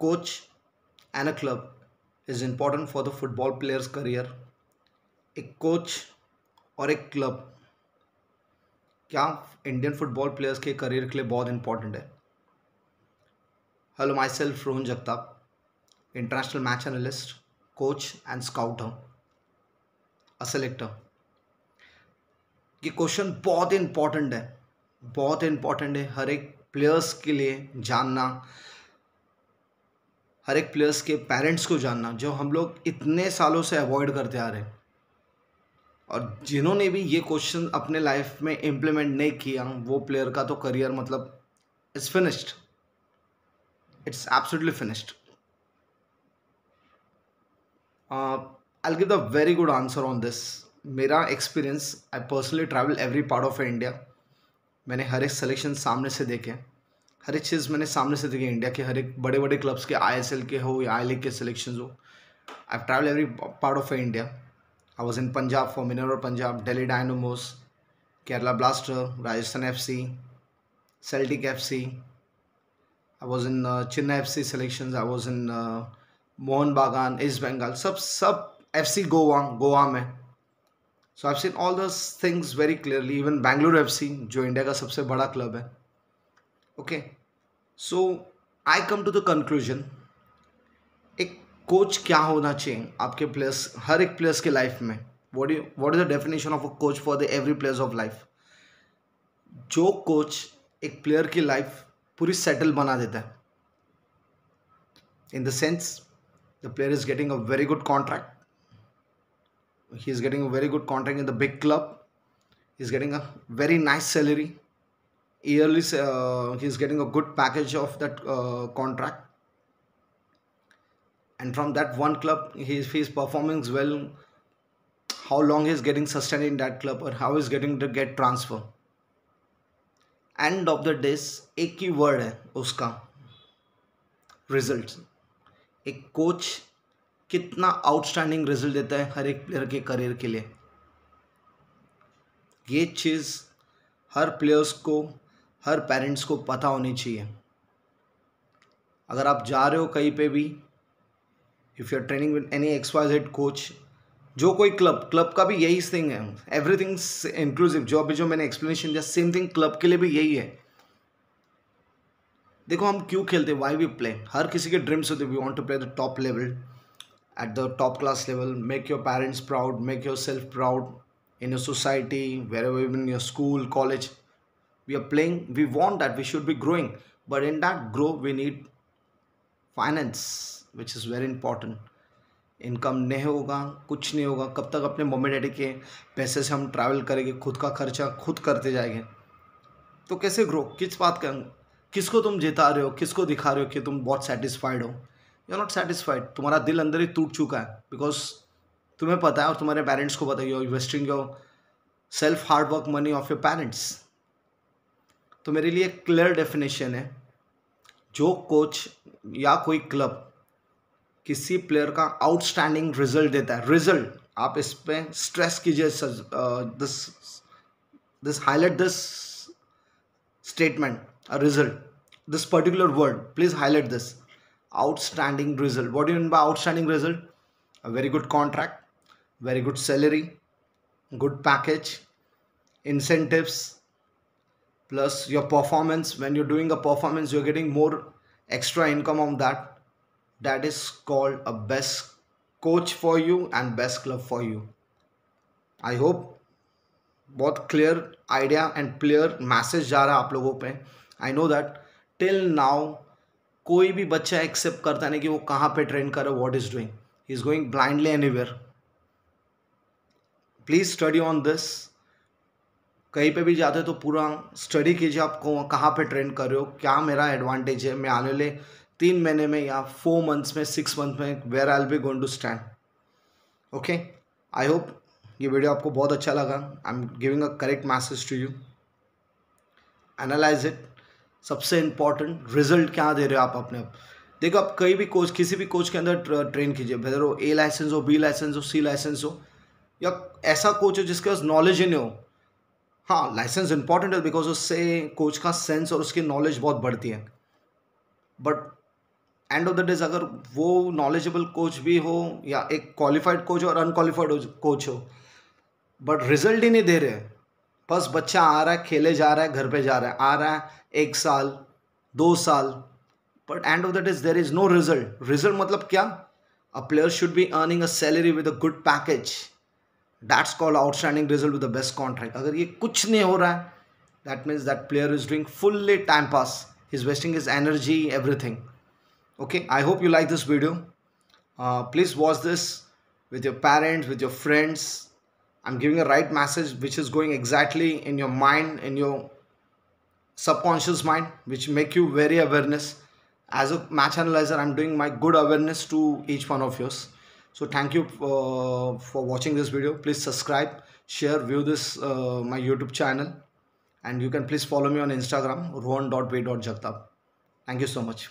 coach and a club is important for the football player's career. एक coach और एक club क्या Indian football players के career के लिए बहुत इंपॉर्टेंट है। Hello myself Rohan Jagtap international match analyst coach and scouter a selector ये क्वेश्चन बहुत इंपॉर्टेंट है। बहुत इंपॉर्टेंट है। हर एक प्लेयर्स के लिए जानना। हर एक प्लेयर्स के पेरेंट्स को जानना, जो हम लोग इतने सालों से अवॉइड करते आ रहे हैं। और जिन्होंने भी ये क्वेश्चन अपने लाइफ में इम्प्लीमेंट नहीं किया, वो प्लेयर का तो करियर मतलब it's finished it's absolutely finished I give the very good answer on this मेरा experience I personally travel every part of India मैंने हर एक सिलेक्शन सामने से देखे। हर एक चीज़ मैंने सामने से देखी, इंडिया के हर एक बड़े बड़े क्लब्स के आईएसएल के हो या आई लीग के सिलेक्शन हो। I travel every part of India I was in Punjab for Minerva Punjab Delhi Dynamos Kerala Blaster Rajasthan F C Celtic F C I was in Chennai F C selection I was in Mohan Bagan East Bengal सब सब F C Goa Goa में। So I seen all this things very clearly even Bangalore F C जो India का सबसे बड़ा club है। Okay so I come to the conclusion एक coach क्या होना चाहिए आपके प्लेयर्स हर एक प्लेयर्स के लाइफ में? What you what is the definition of a coach for the every players of life जो कोच एक प्लेयर की लाइफ पूरी सेटल बना देता है. In the sense the player is getting a very good contract he is getting a very good contract in the big club. He's getting a very nice salary. Yearly uh, he's getting a good package of that uh, contract and from that one club he, if he's performing well how long he's getting sustained in that club or how he's getting to get transfer end of the days एक ही word है उसका result एक coach कितना outstanding result देता है हर एक player के करियर के लिए ये चीज़ हर प्लेयर्स को हर पेरेंट्स को पता होनी चाहिए। अगर आप जा रहे हो कहीं पे भी if you are training with any X Y Z coach जो कोई क्लब क्लब का भी यही थिंग है। एवरीथिंग इंक्लूसिव जो अभी जो मैंने एक्सप्लेनेशन दिया सेम थिंग क्लब के लिए भी यही है। देखो हम क्यों खेलते वाई वी प्ले हर किसी के ड्रीम्स होते। We want to play the top level at the top class level. Make your parents proud, make yourself proud. In your society, wherever in your school college we are playing, we want that we should be growing, but in that grow we need finance, which is very important. Income नहीं होगा, कुछ नहीं होगा। कब तक अपने mummy daddy के पैसे से हम ट्रैवल करेंगे, खुद का खर्चा खुद करते जाएँगे। तो कैसे ग्रो किस बात का, किसको तुम जिता रहे हो? किसको दिखा रहे हो कि तुम बहुत सेटिस्फाइड हो? यू आर नॉट सेटिस्फाइड तुम्हारा दिल अंदर ही टूट चुका है बिकॉज़ तुम्हें पता है और तुम्हारे पेरेंट्स को पता है you investing yourself hard work money of your parents तो मेरे लिए क्लियर डेफिनेशन है, जो कोच या कोई क्लब किसी प्लेयर का आउटस्टैंडिंग रिज़ल्ट देता है। रिज़ल्ट आप इस पर स्ट्रेस कीजिए this this highlight this statement result this particular word please highlight this what do you mean by outstanding result? A very good contract, very good salary, good package, incentives plus your performance when you're doing a performance you're getting more extra income on that that is called a best coach for you and best club for you i hope बहुत clear idea and clear message जा रहा है आप लोगों पे I know that till now कोई भी बच्चा एक्सेप्ट करता नहीं कि वो कहाँ पे ट्रेन करे what is doing he is going blindly anywhere please study on this कहीं पे भी जाते हो तो पूरा स्टडी कीजिए आप कहाँ पे ट्रेन कर रहे हो, क्या मेरा एडवांटेज है? मैं आने वाले तीन महीने में या फोर मंथ्स में सिक्स मंथ में where I be going to stand okay I hope ये वीडियो आपको बहुत अच्छा लगा। I am giving a correct message to you analyse it सबसे इंपॉर्टेंट रिज़ल्ट क्या दे रहे हो आप अपने आप? देखो, आप कहीं भी कोच किसी भी कोच के अंदर ट्रेन कीजिए। वेदर हो ए लाइसेंस हो बी लाइसेंस हो सी लाइसेंस हो, या ऐसा कोच हो जिसके पास नॉलेज ही नहीं हो। हाँ लाइसेंस इंपॉर्टेंट है बिकॉज़ उससे कोच का सेंस और उसकी नॉलेज बहुत बढ़ती है। But end of the days अगर वो नॉलेजेबल कोच भी हो या एक क्वालिफाइड कोच और अनक्वालिफाइड कोच हो बट रिज़ल्ट ही नहीं दे रहे। बस बच्चा आ रहा है, खेले जा रहा है, घर पे जा रहा है। आ रहा है एक साल, दो साल but end of the days there is no result result मतलब क्या? A player should be earning a salary with a good package that's called outstanding result with the best contract अगर ये कुछ नहीं हो रहा है that means that player is doing fully time pass is wasting is energy everything okay i hope you like this video uh, please watch this with your parents with your friends i'm giving a right message which is going exactly in your mind in your subconscious mind which make you very awareness as a match analyzer i'm doing my good awareness to each one of yours so thank you uh, for watching this video. Please subscribe share view this uh, my youtube channel. And you can please follow me on instagram rohan.way.jagtap thank you so much